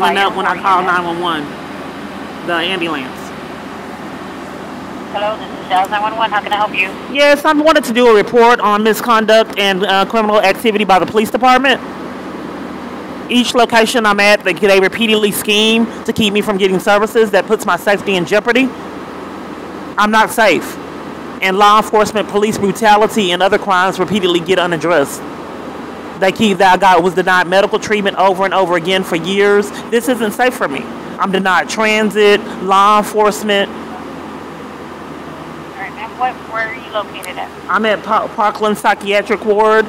Up when I called 911, the ambulance. Hello, this is Dallas 911. How can I help you? Yes, I wanted to do a report on misconduct and uh, criminal activity by the police department. Each location I'm at, they, they repeatedly scheme to keep me from getting services that puts my safety in jeopardy. I'm not safe. And law enforcement, police brutality, and other crimes repeatedly get unaddressed. They keep that I got was denied medical treatment over and over again for years. This isn't safe for me. I'm denied transit, law enforcement. All right, ma'am. What, where are you located at? I'm at Parkland Psychiatric Ward.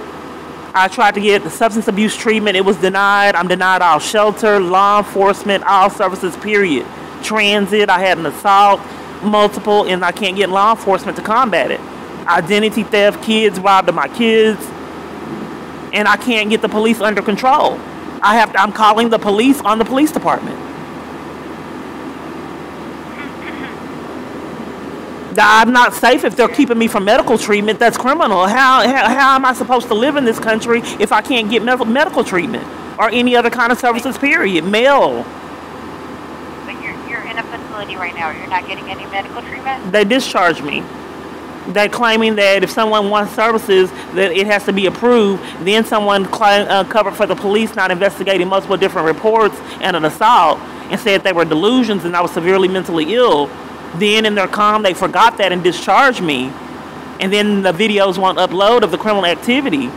I tried to get the substance abuse treatment. It was denied. I'm denied all shelter, law enforcement, all services, period. Transit, I had an assault, multiple, and I can't get law enforcement to combat it. Identity theft, kids robbed of my kids, and I can't get the police under control. I have to, I'm calling the police on the police department. I'm not safe if they're keeping me from medical treatment. That's criminal. How, how, how am I supposed to live in this country if I can't get med- medical treatment or any other kind of services, period? Mail. But you're, you're in a facility right now. You're not getting any medical treatment? They discharge me. They're claiming that if someone wants services, that it has to be approved. Then someone uh, covered for the police not investigating multiple different reports and an assault and said they were delusions and I was severely mentally ill. Then in their calm, they forgot that and discharged me. And then the videos won't upload of the criminal activity.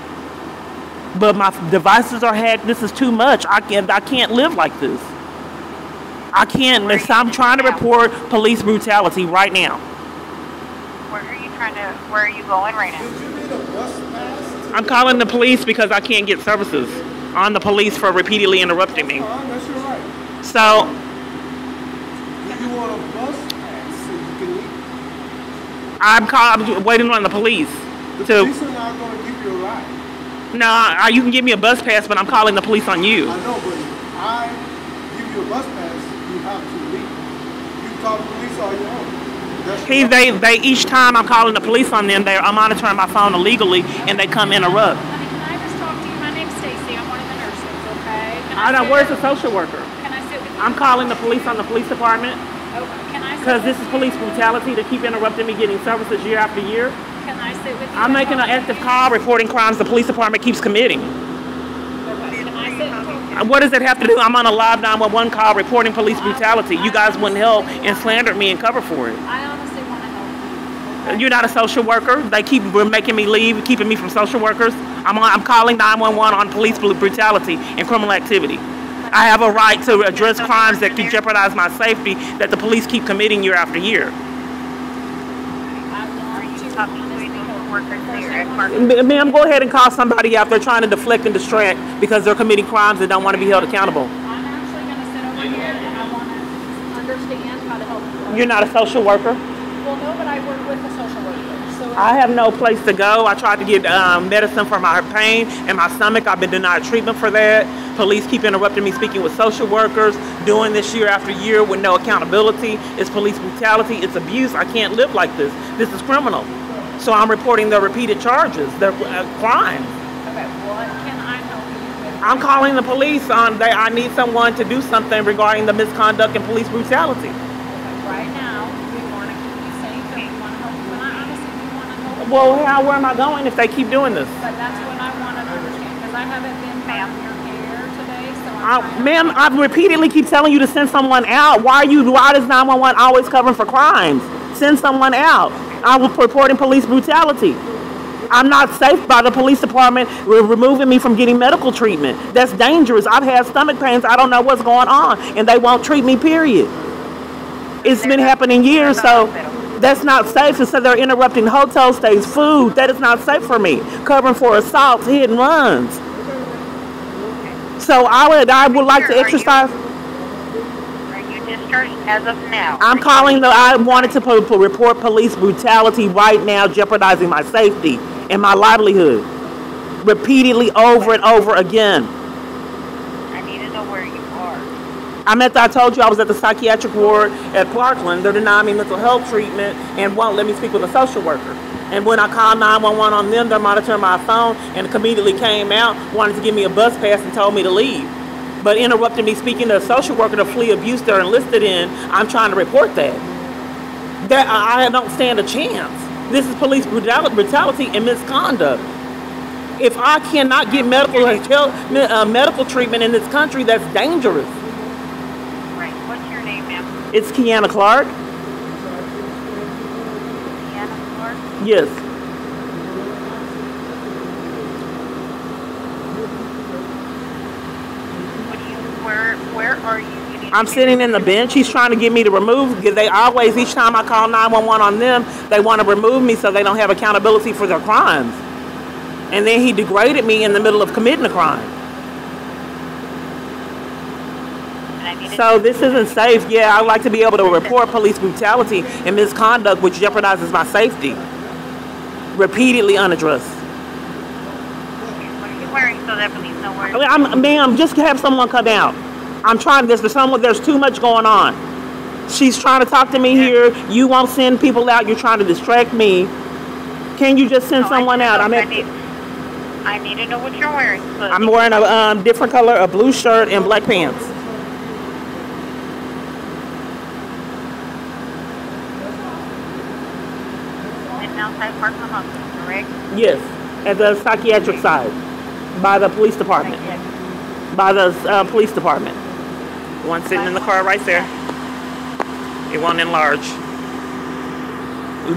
But my devices are hacked. This is too much. I can't. I can't live like this. I can't. I'm trying to report police brutality right now. Where are trying to, where are you going right now? Did you need a bus pass? I'm calling the police because I can't get services on the police for repeatedly interrupting me. That's your right. So Do you want a bus pass so you can leave? I'm, call, I'm waiting on the police The to. police are not going to give you a ride. No, I, you can give me a bus pass, but I'm calling the police on you. I know, but if I give you a bus pass, you have to leave. You can call the police all you want. He, they, they each time I'm calling the police on them, they're I'm monitoring my phone illegally, and they come interrupt. Honey, can I just talk to you? My name's Stacy. I'm one of the nurses, okay? Can I know sit where's the social worker. Can I sit with you? I'm calling the police on the police department Oh, can I sit because this is police brutality to keep interrupting me getting services year after year. Can I sit with you? I'm making an active call reporting crimes the police department keeps committing. Can I sit and talk to you? What does that have to do? I'm on a live 911 call reporting police brutality. You guys wouldn't help and slandered me and cover for it. I honestly want to help you. You're not a social worker. They keep we're making me leave, keeping me from social workers. I'm on, I'm calling 911 on police brutality and criminal activity. I have a right to address crimes that could jeopardize my safety that the police keep committing year after year. I Are want to talking to honestly any help you. workers First, there I at want Park? M- Ma'am, go ahead and call somebody out there trying to deflect and distract because they're committing crimes that don't want to be held accountable. I'm actually going to sit over here and I want to understand how to help. You're not a social worker. Well, no, but I work with a social worker. So I have no place to go. I tried to get um, medicine for my pain and my stomach. I've been denied treatment for that. Police keep interrupting me speaking with social workers, doing this year after year with no accountability. It's police brutality. It's abuse. I can't live like this. This is criminal. So I'm reporting the repeated charges. They're uh. Okay, what can I help you? I'm calling the police on. They, I need someone to do something regarding the misconduct and police brutality. Okay, right now, we want to keep you safe and we want to help you. And I honestly, we want to help you. Well, how? Where am I going if they keep doing this? But that's what I want to understand, because I haven't been Ma'am. from your care today, so I'm I, ma'am, I repeatedly keep telling you to send someone out. Why are you? Why does 911 always covering for crimes? Send someone out. I was reporting police brutality. I'm not safe by the police department re- removing me from getting medical treatment. That's dangerous. I've had stomach pains. I don't know what's going on, and they won't treat me. Period. It's been happening years, so that's not safe. So they're interrupting hotel stays, food. That is not safe for me. Covering for assaults, hit and runs. So I would, I would like to exercise. Are you discharged as of now? I'm calling the. I wanted to po- po- report police brutality right now, jeopardizing my safety and my livelihood, repeatedly over and over again. I need to know where you at. The, I told you I was at the psychiatric ward at Parkland. They're denying me mental health treatment and won't let me speak with a social worker. And when I called 911 on them, they're monitoring my phone and immediately came out, wanted to give me a bus pass and told me to leave. but interrupted me speaking to a social worker to flee abuse they're enlisted in, I'm trying to report that. That I I don't stand a chance. This is police brutality, brutality and misconduct. If I cannot get medical uh, medical treatment in this country, that's dangerous. Right. What's your name, ma'am? It's Keyana Clark. Deanna Clark? Yes. What do you, where, where are you? You I'm sitting in the bench. He's trying to get me to remove. Because they always, each time I call 911 on them, they want to remove me so they don't have accountability for their crimes. And then he degraded me in the middle of committing a crime. And I need to- So this isn't safe. Yeah, I'd like to be able to report police brutality and misconduct, which jeopardizes my safety. Repeatedly unaddressed. What are you wearing so that police know where? I mean, I'm, ma'am, just have someone come out. I'm trying this. There's someone. There's too much going on. She's trying to talk to me here. You won't send people out. You're trying to distract me. Can you just send No, someone out? I'm I need, I need to know what you're wearing. So I'm wearing a um, different color, a blue shirt and black pants. Sitting outside Parkland Hospital, correct? Yes, at the psychiatric side, by the police department. By the uh, police department. One sitting in the car right there. It won't enlarge.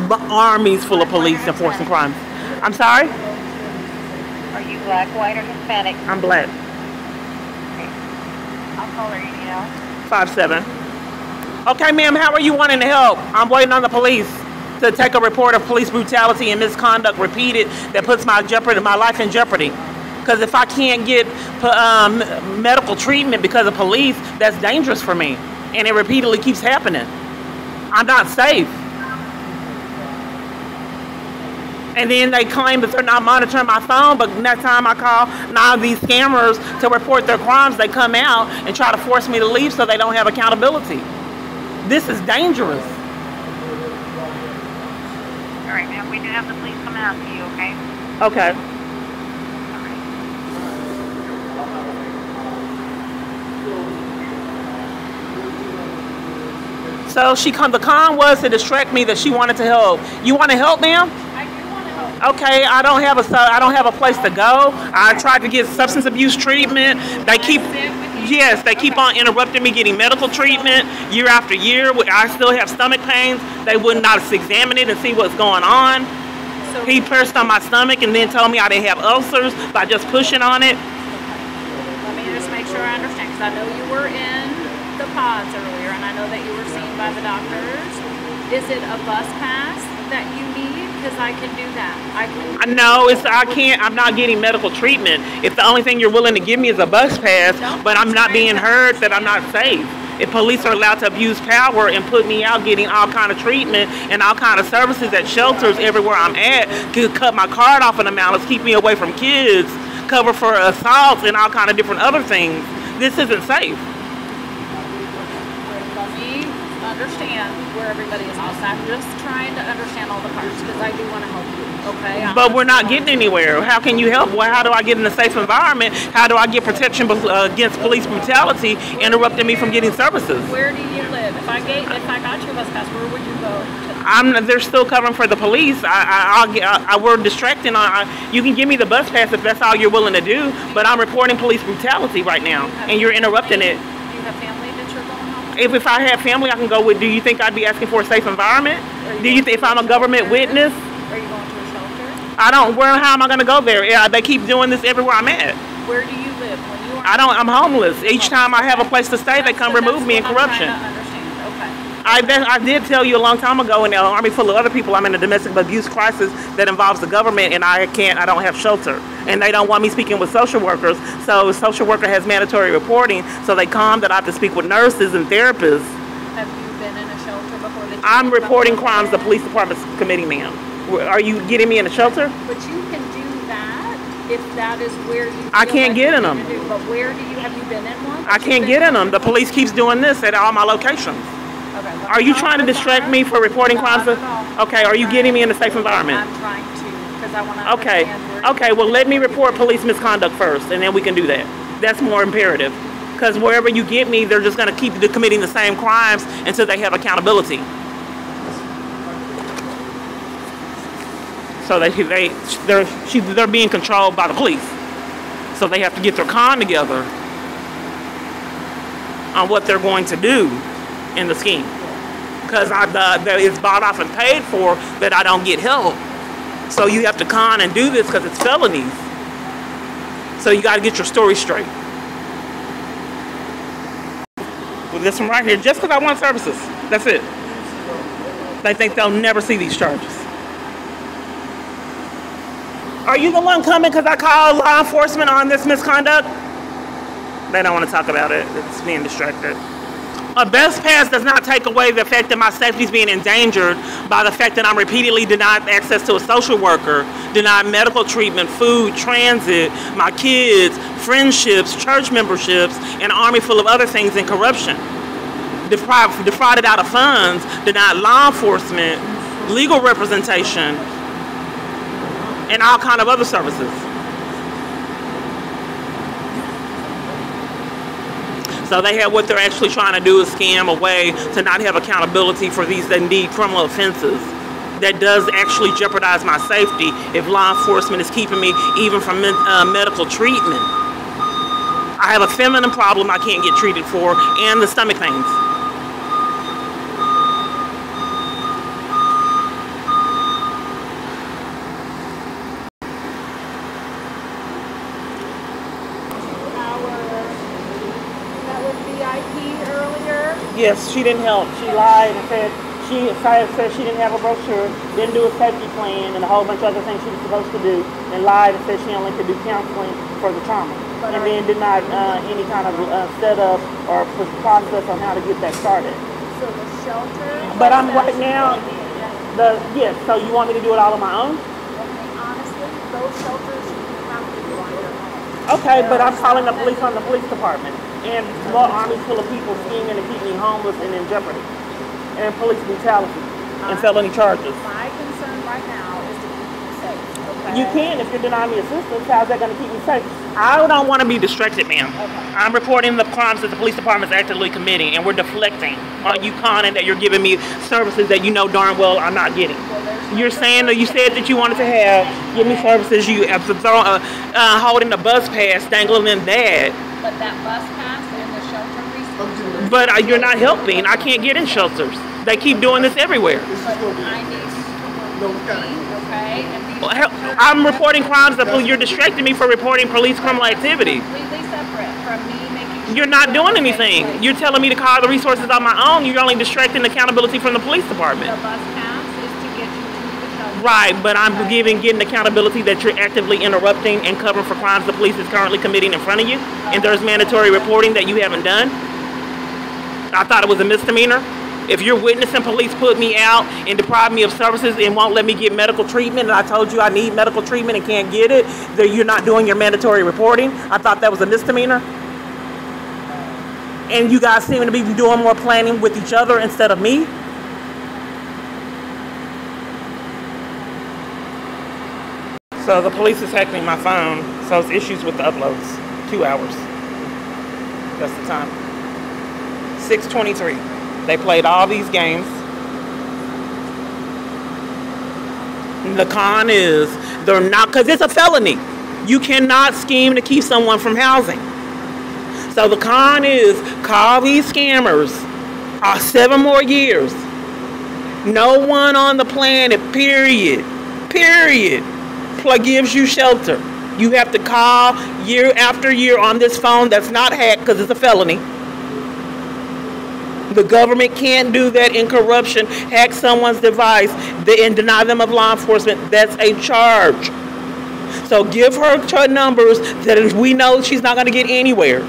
B- Armies full of police enforcing crimes. I'm sorry? Are you black, white, or Hispanic? I'm black. How tall are you, know? Five seven. Okay, ma'am, how are you wanting to help? I'm waiting on the police to take a report of police brutality and misconduct repeated that puts my jeopardy, my life in jeopardy. Because if I can't get um, medical treatment because of police, that's dangerous for me, and it repeatedly keeps happening. I'm not safe. And then they claim that they're not monitoring my phone, but next time I call now these scammers to report their crimes, they come out and try to force me to leave so they don't have accountability. This is dangerous. All right, ma'am. We do have the police coming out to you, okay? Okay. Right. So she come. The con was to distract me that she wanted to help. You want to help, ma'am? I do want to help. Okay, I don't have a I don't have a place to go. I tried to get substance abuse treatment. They keep sit with you? Yes, they keep on interrupting me getting medical treatment year after year. I still have stomach pains. They would not examine it and see what's going on. So, He pressed on my stomach and then told me I didn't have ulcers by just pushing on it. let me just make sure I understand, because I know you were in the pods earlier, and I know that you were seen by the doctors. Is it a bus pass that you need? Because I can do that. I I can. know it's I can't. I'm not getting medical treatment. If the only thing you're willing to give me is a bus pass, No, but I'm not being heard that I'm not safe. If police are allowed to abuse power and put me out getting all kind of treatment and all kind of services at shelters everywhere I'm at, could cut my card off in malice, keep me away from kids, cover for assaults and all kind of different other things. This isn't safe. Let me understand where everybody is. Also, I'm just trying to understand all the parts, because I do want to help you. Okay. I'm But we're not getting anywhere. How can you help? Well, how do I get in a safe environment? How do I get protection uh, against police brutality interrupting me from getting services? Where do you live? If I get, if I got you a bus pass, where would you go? I'm. They're still covering for the police. I. I I'll get. I, I, we're distracting. I, I, you can give me the bus pass if that's all you're willing to do. But I'm reporting police brutality right now, and you're interrupting it. If if I have family, I can go with. Do you think I'd be asking for a safe environment? Do you? Th- if I'm a government witness, Are you going to a shelter? I don't. Where? How am I going to go there? Yeah, they keep doing this everywhere I'm at. Where do you live when you are? I don't. I'm homeless. Each time I have a place to stay, they come remove me in corruption. trying to understand. Okay. I, I did tell you a long time ago in the army full of other people I'm in a domestic abuse crisis that involves the government and I can't I don't have shelter and they don't want me speaking with social workers so social worker has mandatory reporting so they come that I have to speak with nurses and therapists Have you been in a shelter before? I'm reporting crimes the police department's committee ma'am are you getting me in a shelter But you can do that if that is where you. I can't like get in them. do. But where do you have you been in one? I can't get in them the police keeps doing this at all my locations Okay. are you trying to distract me for reporting crimes not at all. okay are you getting me in a safe environment I'm trying to because I want to. Okay. Okay. Well, let me report police misconduct first, and then we can do that. That's more imperative. Because wherever you get me, they're just going to keep committing the same crimes until they have accountability. So they they they're she, they're being controlled by the police. So they have to get their con together on what they're going to do in the scheme. Because the, it's bought off and paid for that I don't get help. So you have to con and do this because it's felonies. So you got to get your story straight. With this one right here, just because I want services, that's it. They think they'll never see these charges. Are you the one coming because I called law enforcement on this misconduct? They don't want to talk about it. It's being distracted. A best pass does not take away the fact that my safety is being endangered by the fact that I'm repeatedly denied access to a social worker, denied medical treatment, food, transit, my kids, friendships, church memberships, an army full of other things and corruption. Deprived, defrauded out of funds, denied law enforcement, legal representation, and all kind of other services. So they have what they're actually trying to do is scam a way to not have accountability for these indeed criminal offenses. That does actually jeopardize my safety if law enforcement is keeping me even from uh, medical treatment. I have a feminine problem I can't get treated for and the stomach pains. Yes, she didn't help. She lied and said she said she didn't have a brochure, didn't do a safety plan, and a whole bunch of other things she was supposed to do, and lied and said she only could do counseling for the trauma, but and then did not uh, any kind of uh, setup or process on how to get that started. So the shelter. But I'm right now. The yes. So you want me to do it all on my own? honestly, those shelters you have to do on your own. Okay, but I'm calling the police on the police department and small armies full of people scheming to keep me homeless and in jeopardy, and police brutality and felony charges. My concern right now is to keep you safe. Okay? You can if you're denying me assistance. How's that going to keep me safe? I don't want to be distracted, ma'am. Okay. I'm reporting the crimes that the police department is actively committing, and we're deflecting on you conning that you're giving me services that you know darn well I'm not getting. You're saying that you said that you wanted to have give me services. You have throw, uh, uh, holding the bus pass, dangling in bed. But that bus pass and the shelter resources. But uh, you're not helping. I can't get in shelters. They keep doing this everywhere. But I need to work with me, okay? And these Well, hell, I'm reporting crimes that you're distracting me from reporting police criminal activity. completely separate from me making. You're not doing anything. You're telling me to call the resources on my own. You're only distracting accountability from the police department. The bus pass is to get you to the shelter. Right, but I'm giving getting accountability that you're actively interrupting and covering for crimes the police is currently committing in front of you, and there's mandatory reporting that you haven't done. I thought it was a misdemeanor. If you're witnessing police put me out and deprive me of services and won't let me get medical treatment, and I told you I need medical treatment and can't get it, that you're not doing your mandatory reporting. I thought that was a misdemeanor. And you guys seem to be doing more planning with each other instead of me. So the police is hacking my phone, so it's issues with the uploads. Two hours. That's the time. 623. They played all these games. The con is they're not because it's a felony. You cannot scheme to keep someone from housing. So the con is call these scammers uh, seven more years. No one on the planet, period, period, gives you shelter. You have to call year after year on this phone that's not hacked because it's a felony. The government can't do that in corruption, hack someone's device and deny them of law enforcement. That's a charge. So give her numbers that we know she's not going to get anywhere.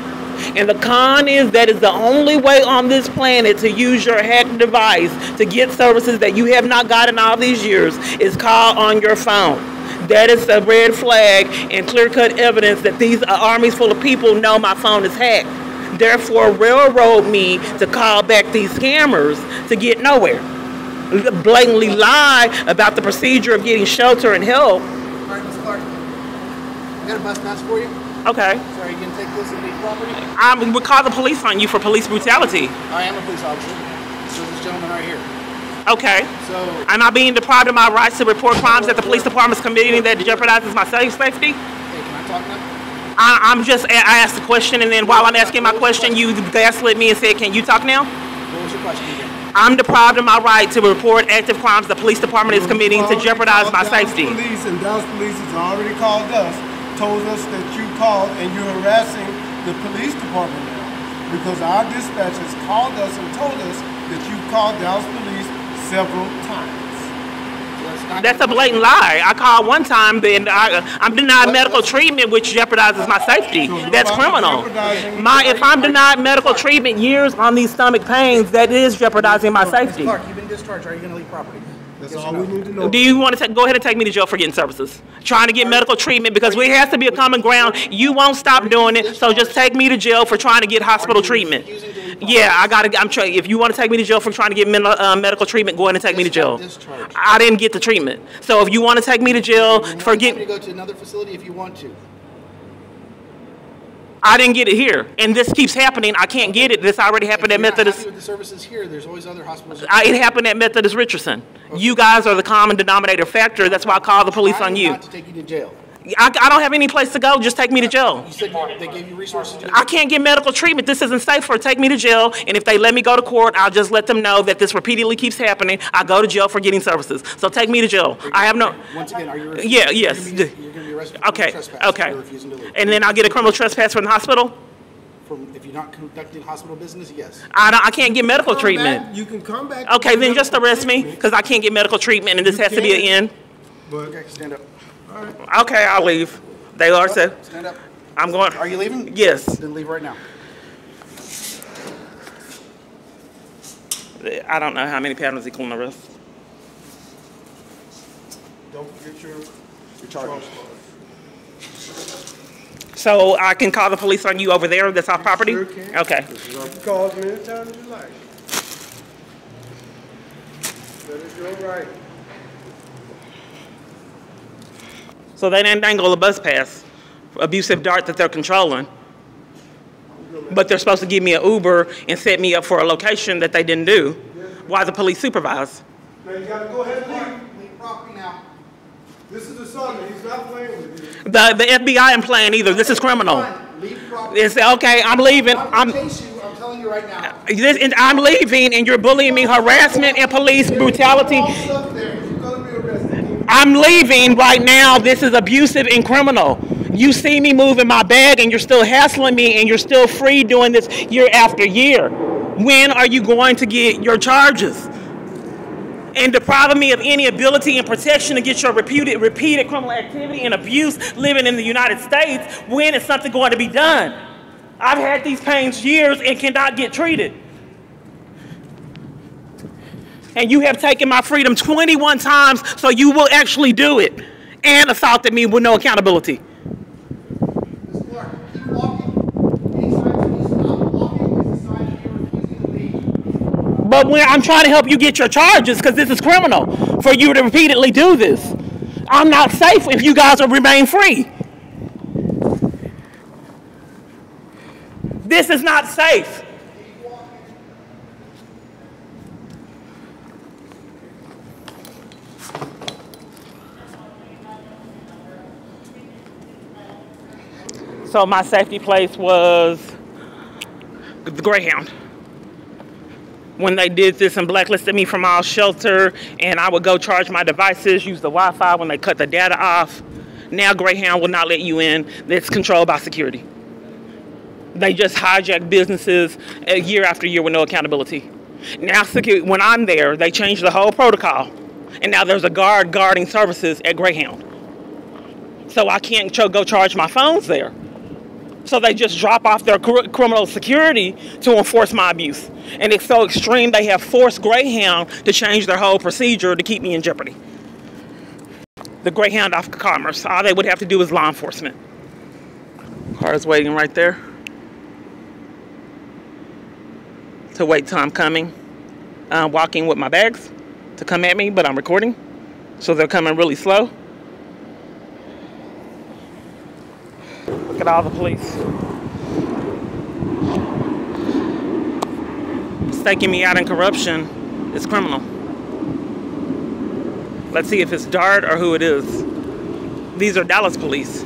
And the con is that is the only way on this planet to use your hacked device to get services that you have not gotten all these years is call on your phone. That is a red flag and clear cut evidence that these armies full of people know my phone is hacked. Therefore, railroad me to call back these scammers to get nowhere. Blatantly lie about the procedure of getting shelter and help. All right, Ms. Clark. I got a bus pass for you. Okay. Sorry, you gonna take this and leave property? I'm, we call the police on you for police brutality. I am a police officer. So this gentleman right here. Okay. So Am I being deprived of my rights to report crimes that the police department's committing that jeopardizes my safety? hey, can I talk now? I, I'm just, I asked a question, and then while I'm asking my question, you gaslit me and said, can you talk now? What was your question again? I'm deprived of my right to report active crimes the police department is committing to jeopardize my safety. Police and Dallas Police has already called us, told us that you called and you're harassing the police department now. Because our dispatchers called us and told us that you called Dallas Police several times. That's a blatant lie. I called one time, then I, I'm denied medical treatment, which jeopardizes my safety. So That's criminal. My, if I'm denied medical treatment years on these stomach pains, that is jeopardizing my safety. Clark, you've been discharged. Are you gonna leave property? That's Yes all we need to know. Do you want to go ahead and take me to jail for getting services? Trying to get medical treatment because we has to be a common ground. You won't stop doing it, so just take me to jail for trying to get hospital treatment. Yeah, I gotta. I'm trying. If you want to take me to jail for trying to get men- uh, medical treatment, go ahead and take me to jail. I didn't get the treatment, so if you want to take me to jail for welcome to getting, go to another facility if you want to. I didn't get it here, and this keeps happening. I can't get it. This already happened at If you're not Methodist. the services here, there's always other hospitals. I, it happened at Methodist Richardson. You guys are the common denominator factor. That's why I call the police on you. Not to take you to jail. I, I don't have any place to go. Just take me to jail. You said they gave you resources. I can't get medical treatment. This isn't safe for take me to jail. And if they let me go to court, I'll just let them know that this repeatedly keeps happening. I go to jail for getting services. So take me to jail. I have no. Once again, are you? refusing- Yeah, you're yes. gonna be- You're gonna be arrested for Okay, trespass. okay. You're refusing to leave. And then I'll get a criminal trespass from the hospital. From, if you're not conducting hospital business, yes. I, don't, I can't get medical Come treatment. back, You can come back. Okay, then just medical arrest me because I can't get medical treatment and this You has to be an end. But Okay, stand up. Okay, I'll leave. They are so. Stand up. I'm going. Are you leaving? Yes. Then leave right now. I don't know how many pounds equal the arrest. don't forget your Your charges. So I can call the police on you over there that's off property? Sure can. Okay. You can call as many times as you like. That is your right. So they didn't dangle a bus pass, abusive dart that they're controlling. But they're supposed to give me an Uber and set me up for a location that they didn't do. Why the police supervise? Now you gotta go ahead and leave. Leave property now. This is the son, he's not playing with you. The, the FBI ain't playing either. This is criminal. Fine, Leave property. It's okay, I'm leaving. I'm I'm, gonna chase you, I'm telling you right now. this, and I'm leaving and you're bullying me, harassment and police brutality. All stuff there, but you're gonna be arrested. I'm leaving right now. This is abusive and criminal. You see me moving my bag and you're still hassling me and you're still free doing this year after year. When are you going to get your charges? And depriving me of any ability and protection against your reputed, repeated criminal activity and abuse living in the United States, when is something going to be done? I've had these pains years and cannot get treated. And you have taken my freedom 21 times, so you will actually do it. And assaulted me with no accountability. But when I'm trying to help you get your charges, because this is criminal for you to repeatedly do this. I'm not safe if you guys will remain free. This is not safe. So my safety place was the Greyhound. When they did this and blacklisted me from all shelter, and I would go charge my devices, use the Wi-Fi when they cut the data off. Now Greyhound will not let you in. It's controlled by security. They just hijack businesses year after year with no accountability. Now, when I'm there, they changed the whole protocol, and now there's a guard guarding services at Greyhound. So I can't go charge my phones there. So they just drop off their cr- criminal security to enforce my abuse. And it's so extreme, they have forced Greyhound to change their whole procedure to keep me in jeopardy. The Greyhound off Commerce, all they would have to do is law enforcement. Car's waiting right there. To wait till I'm coming, uh, walking with my bags to come at me, but I'm recording. So they're coming really slow. Can at all the police. Staking me out in corruption is criminal. Let's see if it's Dart or who it is. These are Dallas police.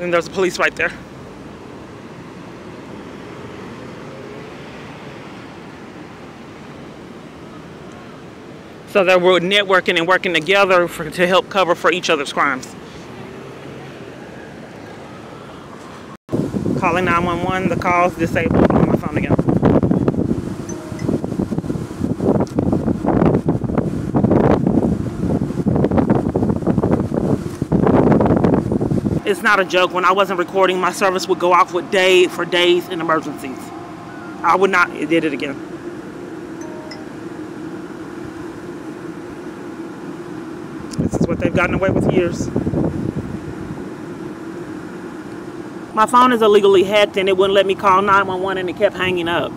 And there's a police right there. So that we're networking and working together for, to help cover for each other's crimes. Calling 911, the call's disabled on my phone again. It's not a joke. When I wasn't recording, my service would go off with day for days in emergencies. I would not. It did it again. This is what they've gotten away with years. My phone is illegally hacked and it wouldn't let me call 911 and it kept hanging up.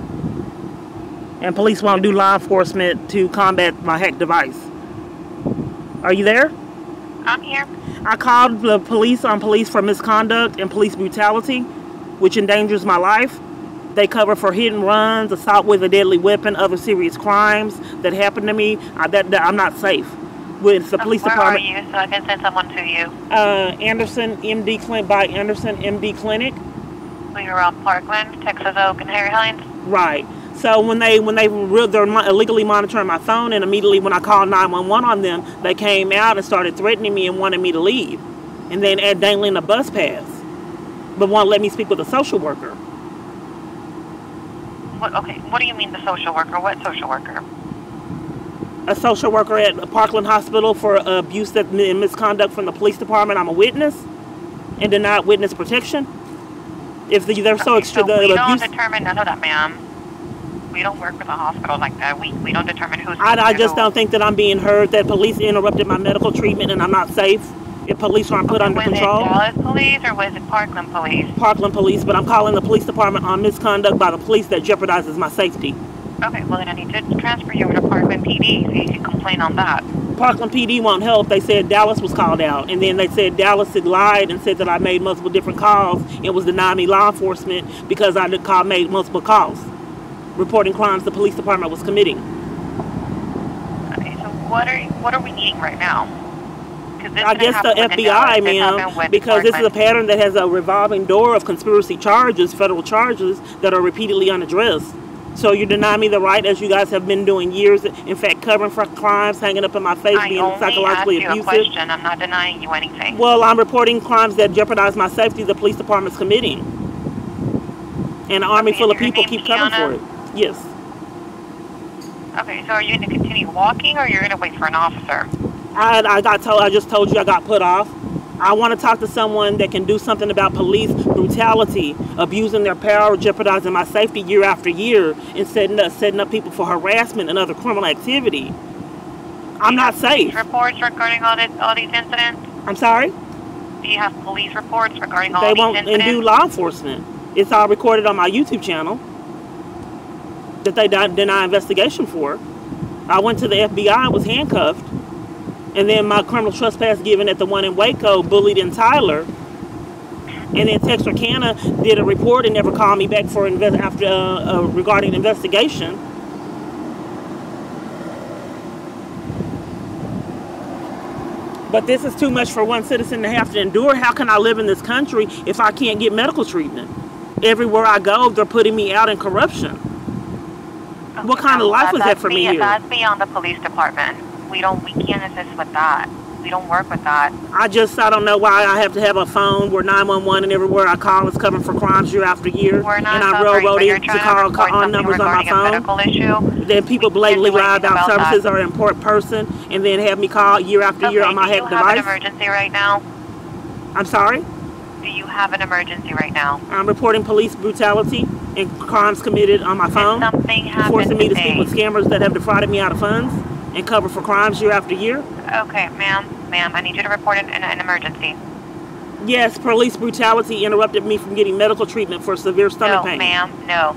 And police won't do law enforcement to combat my hacked device. Are you there? I'm here. I called the police on police for misconduct and police brutality, which endangers my life. They cover for hit and runs, assault with a deadly weapon, other serious crimes that happen to me. I, that, that I'm not safe with the police Where department. are you so I can send someone to you? Uh, Anderson MD Clinic by Anderson MD Clinic. We are on Parkland, Texas Oak, and Harry Hines. Right. So when they when they re- they're illegally monitoring my phone, and immediately when I called 911 on them, they came out and started threatening me and wanted me to leave, and then add dangling a bus pass, but won't let me speak with a social worker. What, okay, what do you mean the social worker? What social worker? A social worker at Parkland Hospital for abuse and misconduct from the police department. I'm a witness, and denied witness protection. If the, they're so Okay, extra, so the we don't abuse. determine none of that, ma'am. We don't work with a hospital like that. We we don't determine who's. I, I just don't think that I'm being heard. That police interrupted my medical treatment, and I'm not safe. If police aren't put under was control. it Dallas Police or was it Parkland Police? Parkland Police, but I'm calling the police department on misconduct by the police that jeopardizes my safety. Okay, well then I need to transfer you over to Parkland PD so you can complain on that. Parkland PD won't help. They said Dallas was called out, and then they said Dallas had lied and said that I made multiple different calls and was denying me law enforcement because I did call made multiple calls, reporting crimes the police department was committing. Okay, so what are what are we needing right now? I guess the happen with Dallas, FBI, ma'am, because this is a pattern that has a revolving door of conspiracy charges, federal charges that are repeatedly unaddressed. So you deny me the right, as you guys have been doing years, in fact, covering for crimes, hanging up in my face, I being only psychologically asked you a abusive. question. I'm not denying you anything. Well, I'm reporting crimes that jeopardize my safety the police department's committing. And an army Okay, full of people keep Keyana? for it. Yes. Okay, so are you going to continue walking or you're going to wait for an officer? I, I got told, I just told you I got put off. I want to talk to someone that can do something about police brutality, abusing their power, jeopardizing my safety year after year, and setting up, setting up people for harassment and other criminal activity. I'm not safe. Reports regarding all, this, all these incidents? I'm sorry? Do you have police reports regarding all They these won't and incidents? do law enforcement. It's all recorded on my YouTube channel that they deny investigation for. I went to the FBI and was handcuffed. And then my criminal trespass given at the one in Waco, bullied in Tyler. And then Texarkana did a report and never called me back for invest after uh, uh, regarding investigation. But this is too much for one citizen to have to endure. How can I live in this country if I can't get medical treatment? Everywhere I go, they're putting me out in corruption. What kind of life was that for me be- here? That's beyond the police department. We don't. We can't assist with that. We don't work with that. I just, I don't know why I have to have a phone where 911 and everywhere I call is covering for crimes year after year. We're not and I covering, railroad but you're it to trying to call, on uh, numbers on my phone. Then people We blatantly lie about about services that. are an important person and then have me call year after Okay, year on my do you have an device. emergency right now? I'm sorry? Do you have an emergency right now? I'm reporting police brutality and crimes committed on my phone. something happened forcing me to speak with scammers that have defrauded me out of funds and cover for crimes year after year. Okay, ma'am, ma'am, I need you to report an, an, emergency. Yes, police brutality interrupted me from getting medical treatment for severe stomach no, pain. ma'am, no.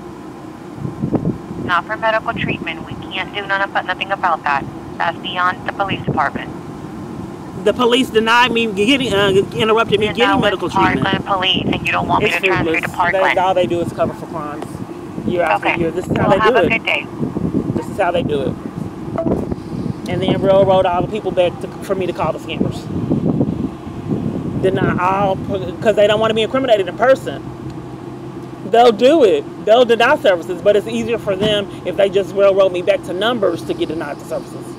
Not for medical treatment. We can't do none of, nothing about that. That's beyond the police department. the police denied me getting, uh, interrupted me You're getting medical with treatment. Parkland Police, and you don't want me It's to transfer you to Parkland. all they do is cover for crimes. Year after Okay. year. This is how well, they have a good day. This is how they do it. And then railroad all the people back to, for me to call the scammers. Deny all because they don't want to be incriminated in person. They'll do it. They'll deny services, but it's easier for them if they just railroad me back to numbers to get denied the services.